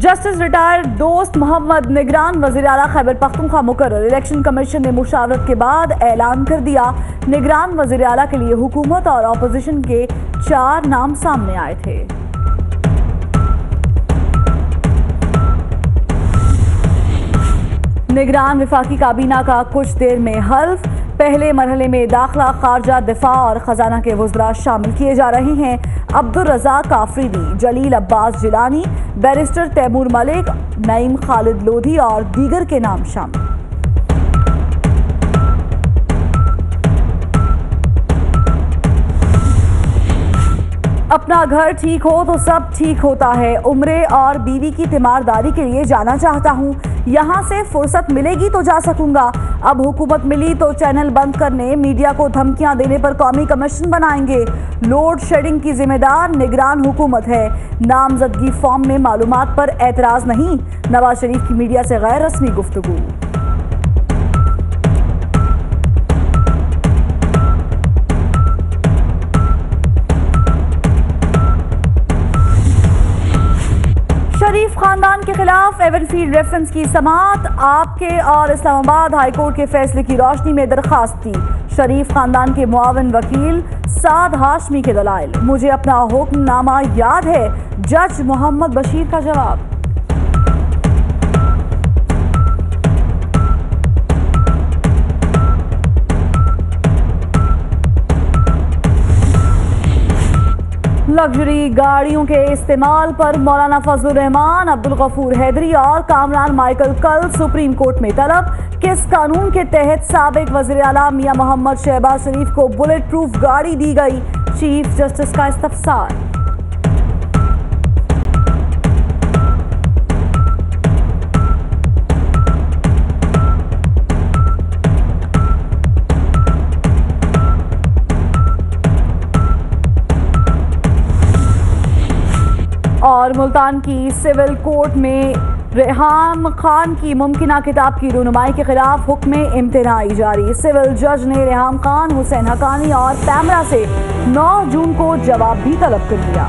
Justice retire دوست محمد نگران وزیر اعلیٰ خیبر پختونخوا مقرر الیکشن کمیشن نے مشاورت کے بعد اعلان کر دیا، نگران وزیر اعلیٰ کے لیے حکومت اور اپوزیشن کے چار نام سامنے آئے تھے۔ نگران وفاقی کابینہ کا کچھ دیر میں حلف۔ پہلے مرحلے میں داخلہ خارجہ دفاع اور خزانہ کے وزراء شامل کیے جا رہے ہیں۔ عبدالرزاق کافریدی، جلیل عباس جلانی بیرسٹر تیمور ملک، نعیم خالد لودھی اور دیگر کے نام شامل۔ اپنا گھر ٹھیک ہو تو سب ٹھیک ہوتا ہے۔ عمرے اور بیوی کی تیمارداری کے لیے جانا چاہتا ہوں۔ یہاں سے فرصت ملے گی تو جا سکوں گا۔ اب حکومت ملی تو چینل بند کرنے، میڈیا کو دھمکیاں دینے پر قومی کمیشن بنائیں گے۔ لوڈ شیڈنگ کی ذمہ دار نگران حکومت ہے۔ نامزدگی فارم میں معلومات پر اعتراض نہیں۔ نواز شریف کی میڈیا سے غیر رسمی گفتگو۔ شریف خاندان کے خلاف ایون فیلڈ ریفرنس کی سماعت، آپ کے اور اسلام آباد ہائی کورٹ کے فیصلے کی روشنی میں درخواست تھی شریف خاندان کے معاون وکیل سعد ہاشمی کے دلائل۔ مجھے اپنا حکم نامہ یاد ہے۔ جج محمد بشیر کا جواب۔ لگژری گاڑیوں کے استعمال پر مولانا فضل الرحمان عبدالغفور حیدری اور کامران مائیکل کل سپریم کورٹ میں طلب کس قانون کے تحت سابق وزیر اعلیٰ میاں محمد شہباز شریف کو بلٹ پروف گاڑی دی گئی؟ چیف جسٹس کا استفسار اور ملتان کی سول کورٹ میں ریحام خان کی ممکنہ کتاب کی رونمائی کے خلاف حکم امتناعی جاری۔ سول جج نے ریحام خان، حسین حقانی اور پیمرا سے نو جون کو جواب بھی طلب کر دیا۔